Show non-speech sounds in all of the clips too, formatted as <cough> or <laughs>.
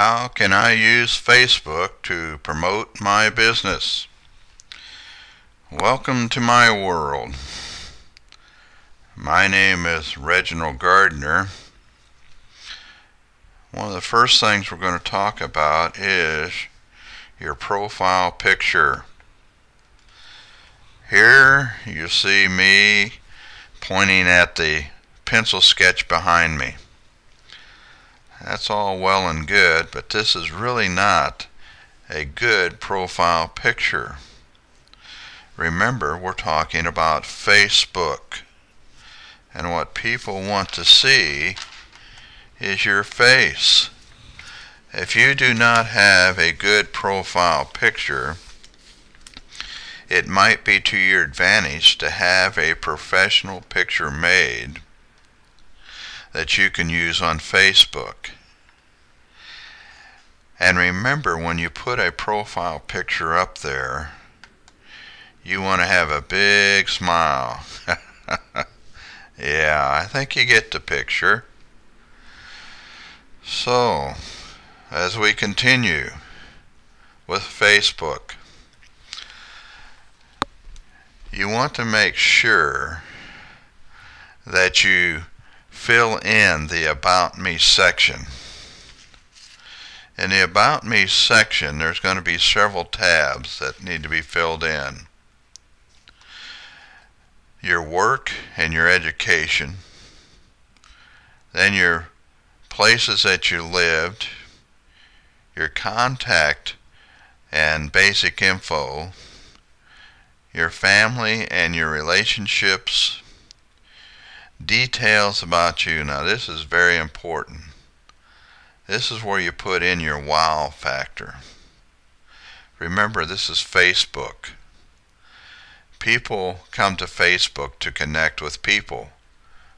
How can I use Facebook to promote my business? Welcome to my world. My name is Reginald Gardner. One of the first things we're going to talk about is your profile picture. Here you see me pointing at the pencil sketch behind me. That's all well and good, but this is really not a good profile picture. Remember, we're talking about Facebook. And what people want to see is your face. If you do not have a good profile picture, it might be to your advantage to have a professional picture made that you can use on Facebook. And remember, when you put a profile picture up there, you want to have a big smile. <laughs> yeah, I think you get the picture. So, as we continue with Facebook, you want to make sure that you fill in the About Me section. In the About Me section, there's going to be several tabs that need to be filled in. Your work and your education, then your places that you lived, your contact and basic info, your family and your relationships, details about you. Now, this is very important. This is where you put in your wow factor. Remember, this is Facebook. People come to Facebook to connect with people,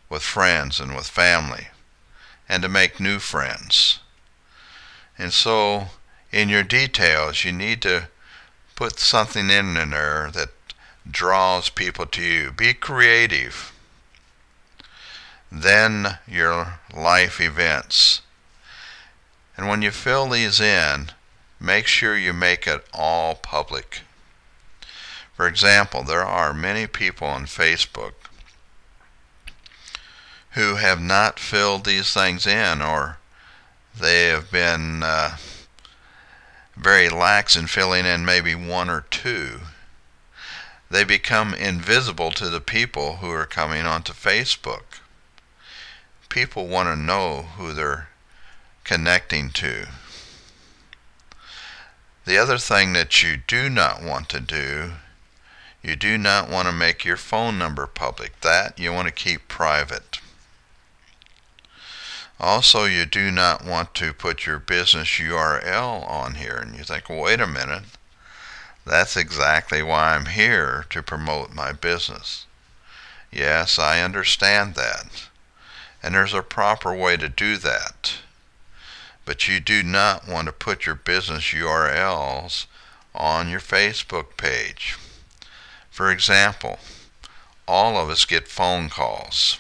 with friends, and with family, and to make new friends. And so, in your details, you need to put something in there that draws people to you. Be creative. Then your life events. And when you fill these in, make sure you make it all public. For example, there are many people on Facebook who have not filled these things in or they have been uh, very lax in filling in maybe one or two. They become invisible to the people who are coming onto Facebook. People want to know who they're connecting to. The other thing that you do not want to do you do not want to make your phone number public. That you want to keep private. Also, you do not want to put your business URL on here. And you think, well, wait a minute. That's exactly why I'm here to promote my business. Yes, I understand that. And there's a proper way to do that. But you do not want to put your business URLs on your Facebook page. For example, all of us get phone calls.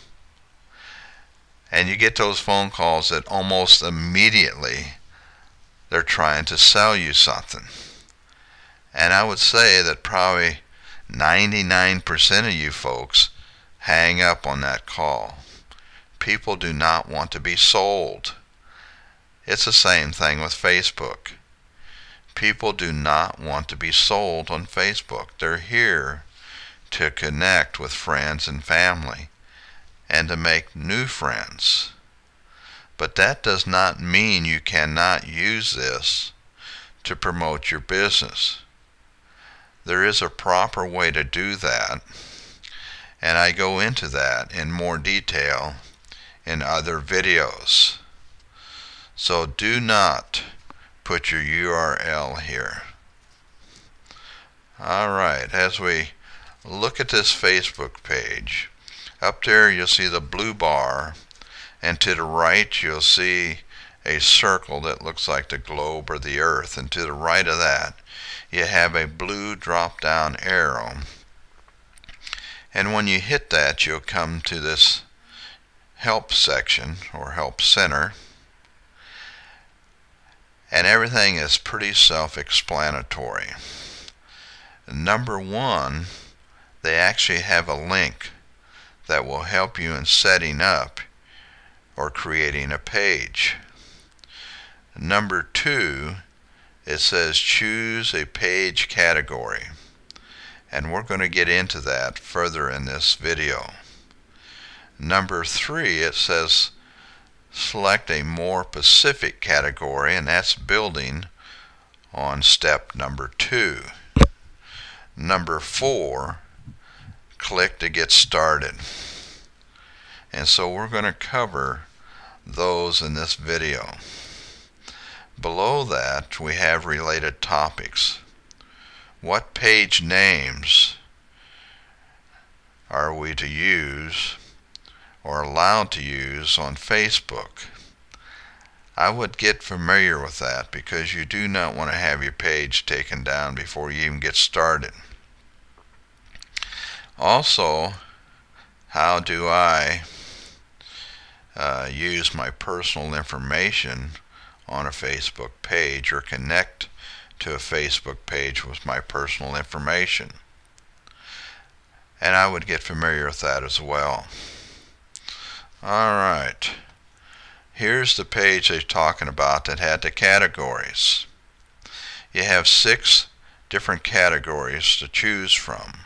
And you get those phone calls that almost immediately they're trying to sell you something. And I would say that probably 99% of you folks hang up on that call. People do not want to be sold. It's the same thing with Facebook. People do not want to be sold on Facebook. They're here to connect with friends and family and to make new friends. But that does not mean you cannot use this to promote your business. There is a proper way to do that, and I go into that in more detail in other videos. So do not put your URL here. Alright, as we look at this Facebook page. Up there you'll see the blue bar and to the right you'll see a circle that looks like the globe or the earth and to the right of that you have a blue drop down arrow and when you hit that you'll come to this help section or help center And everything is pretty self-explanatory. Number one, they actually have a link that will help you in setting up or creating a page. Number two, it says choose a page category. And we're going to get into that further in this video. Number three, it says select a more specific category, and that's building on step number two. Number four, click to get started. And so we're going to cover those in this video. Below that, we have related topics. What page names are we to use or allowed to use on Facebook? I would get familiar with that because you do not want to have your page taken down before you even get started. Also, how do I uh, use my personal information on a Facebook page or connect to a Facebook page with my personal information. And I would get familiar with that as well. Alright, here's the page they're talking about that had the categories. You have six different categories to choose from.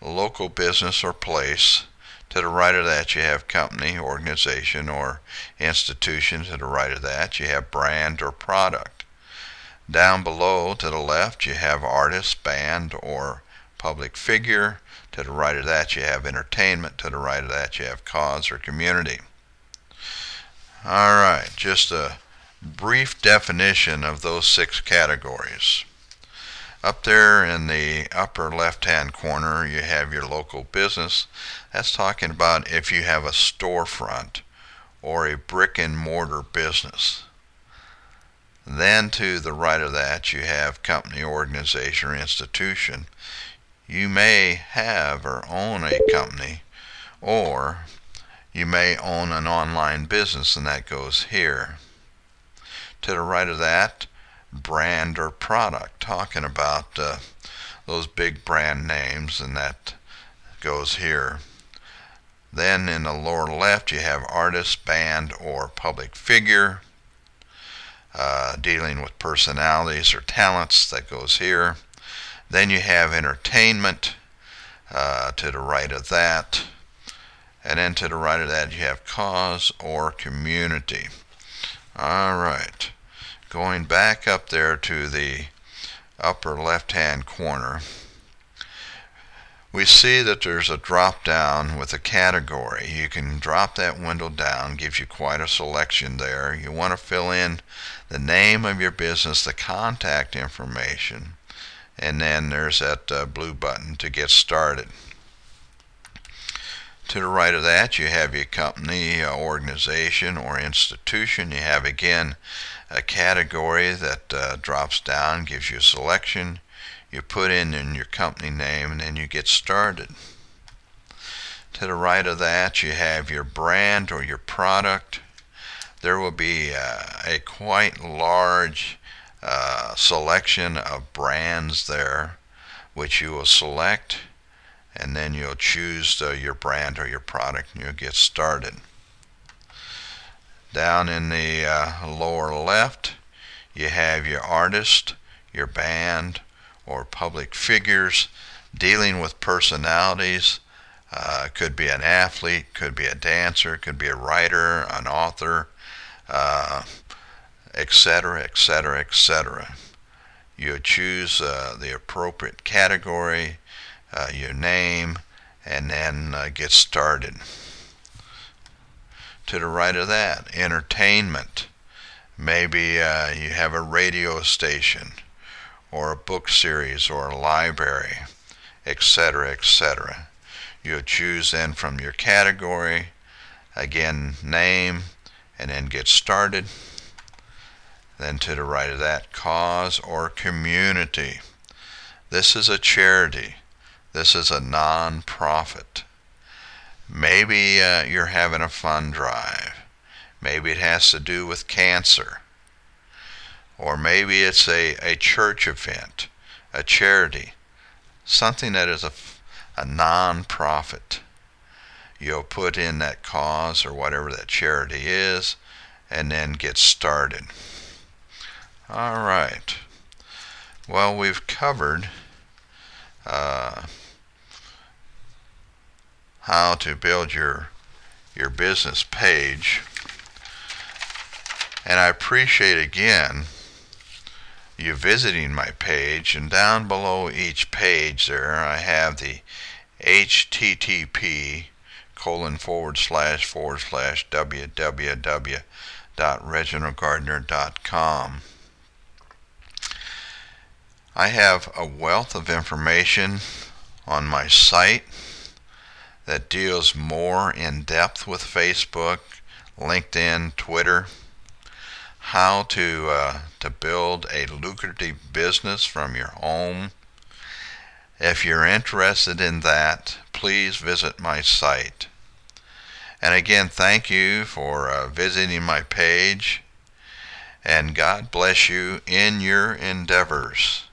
Local business or place, to the right of that, you have company, organization, or institution. To the right of that, you have brand or product. Down below, to the left, you have artist, band, or public figure. To the right of that, you have entertainment. To the right of that, you have cause or community. All right, just a brief definition of those six categories. Up there in the upper left-hand corner, you have your local business. That's talking about if you have a storefront or a brick and mortar business. Then to the right of that, you have company, organization, or institution. You may have or own a company, or you may own an online business, and that goes here. To the right of that, brand or product, talking about uh, those big brand names, and that goes here. Then in the lower left, you have artist, band, or public figure. Uh, dealing with personalities or talents, that goes here. Then you have entertainment uh, to the right of that. And then to the right of that, you have cause or community. All right going back up there to the upper left hand corner we see that there's a drop down with a category. You can drop that window down, gives you quite a selection there. You want to fill in the name of your business, the contact information, and then there's that uh, blue button to get started. To the right of that, you have your company, uh, organization, or institution. You have again a category that uh, drops down, gives you a selection. You put in, in your company name and then you get started. To the right of that, you have your brand or your product. There will be uh, a quite large uh, selection of brands there, which you will select, and then you'll choose uh, your brand or your product and you'll get started. Down in the uh, lower left, you have your artist, your band, or public figures dealing with personalities. Uh, could be an athlete, could be a dancer, could be a writer, an author, etc., etc., etc. You choose uh, the appropriate category, uh, your name, and then uh, get started to the right of that. Entertainment. Maybe uh, you have a radio station or a book series or a library, etc., etc. You'll choose then from your category, again, name, and then get started. Then to the right of that, cause or community. This is a charity. This is a non-profit. Maybe uh, you're having a fund drive. Maybe it has to do with cancer. or maybe it's a, a church event, a charity, something that is a, a non-profit. You'll put in that cause or whatever that charity is and then get started. All right. Well, we've covered uh, how to build your your business page. And I appreciate again you visiting my page and down below each page there I have the http colon forward slash forward slash www.reginaldgardner.com I have a wealth of information on my site that deals more in depth with Facebook, LinkedIn, Twitter, how to uh, to build a lucrative business from your home. If you're interested in that, please visit my site. And again, thank you for uh, visiting my page. And God bless you in your endeavors.